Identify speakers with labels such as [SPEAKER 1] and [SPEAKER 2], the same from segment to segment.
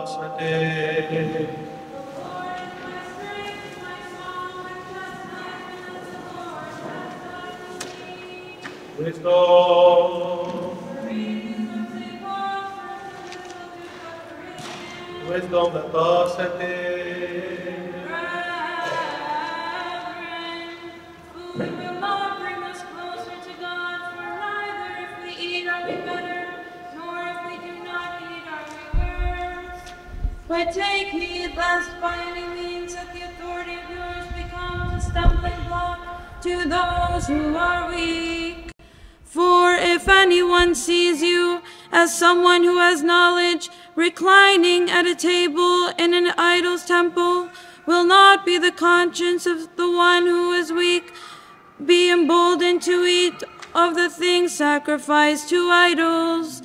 [SPEAKER 1] passate. Wisdom.
[SPEAKER 2] Will not bring us closer to God, for neither if we eat are we better, But take heed lest by any means that the authority of yours becomes a stumbling block to those who are weak. For if anyone sees you as someone who has knowledge, reclining at a table in an idol's temple, will not be the conscience of the one who is weak be emboldened to eat of the things sacrificed to idols,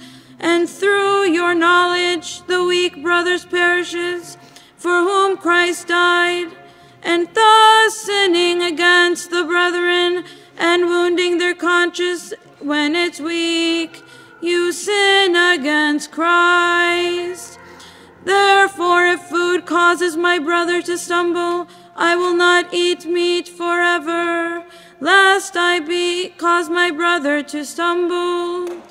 [SPEAKER 2] and through your knowledge the weak brothers perishes, for whom Christ died, and thus sinning against the brethren and wounding their conscience when it's weak, you sin against Christ. Therefore, if food causes my brother to stumble, I will not eat meat forever, lest I be cause my brother to stumble.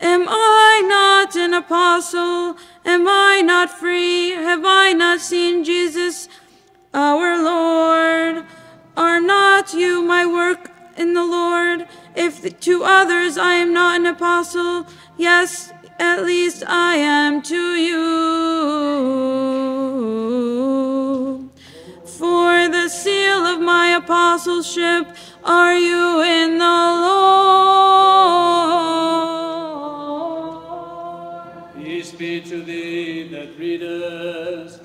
[SPEAKER 2] Am I not an apostle? Am I not free? Have I not seen Jesus our Lord? Are not you my work in the Lord? If to others I am not an apostle, yes, at least I am to you. For the seal of my apostleship are you in the
[SPEAKER 3] to thee that readest.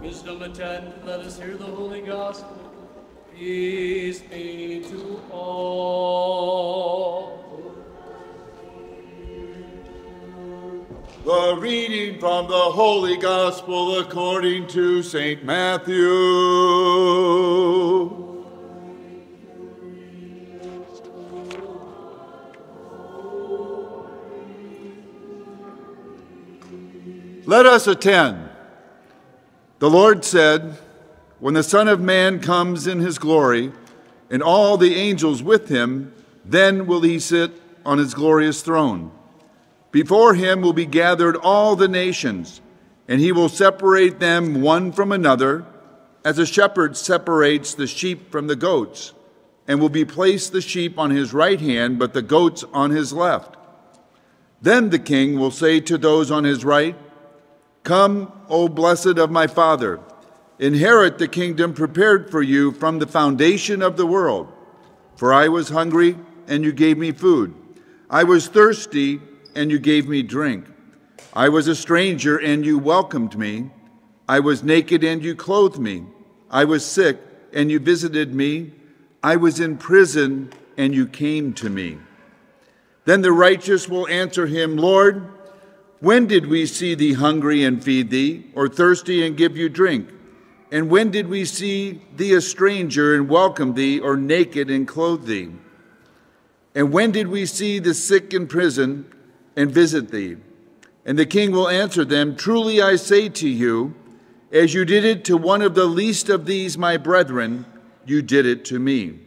[SPEAKER 3] Wisdom attend, let us hear the holy gospel. Peace be to all.
[SPEAKER 4] The reading from the Holy Gospel according to St. Matthew. Let us attend. The Lord said, When the Son of Man comes in his glory, and all the angels with him, then will he sit on his glorious throne. Before him will be gathered all the nations, and he will separate them one from another, as a shepherd separates the sheep from the goats, and will be placed the sheep on his right hand, but the goats on his left. Then the king will say to those on his right, Come, O blessed of my Father, inherit the kingdom prepared for you from the foundation of the world. For I was hungry, and you gave me food. I was thirsty, and you gave me drink. I was a stranger, and you welcomed me. I was naked, and you clothed me. I was sick, and you visited me. I was in prison, and you came to me. Then the righteous will answer him, Lord, when did we see thee hungry and feed thee, or thirsty and give you drink? And when did we see thee a stranger and welcome thee, or naked and clothe thee? And when did we see the sick in prison and visit thee? And the king will answer them, Truly I say to you, as you did it to one of the least of these my brethren, you did it to me.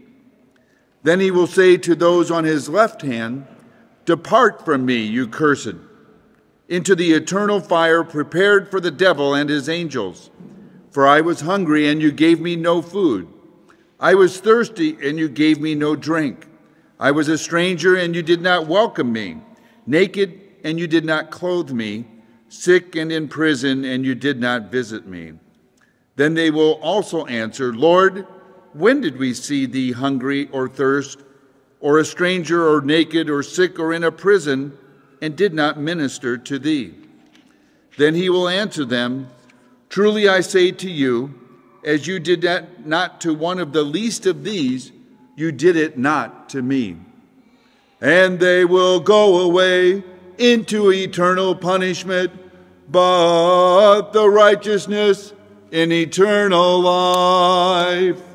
[SPEAKER 4] Then he will say to those on his left hand, Depart from me, you cursed into the eternal fire prepared for the devil and his angels. For I was hungry, and you gave me no food. I was thirsty, and you gave me no drink. I was a stranger, and you did not welcome me. Naked, and you did not clothe me. Sick and in prison, and you did not visit me. Then they will also answer, Lord, when did we see thee hungry or thirst, or a stranger, or naked, or sick, or in a prison? and did not minister to thee. Then he will answer them, Truly I say to you, as you did that not to one of the least of these, you did it not to me and they will go away into eternal punishment, but the righteousness in eternal life.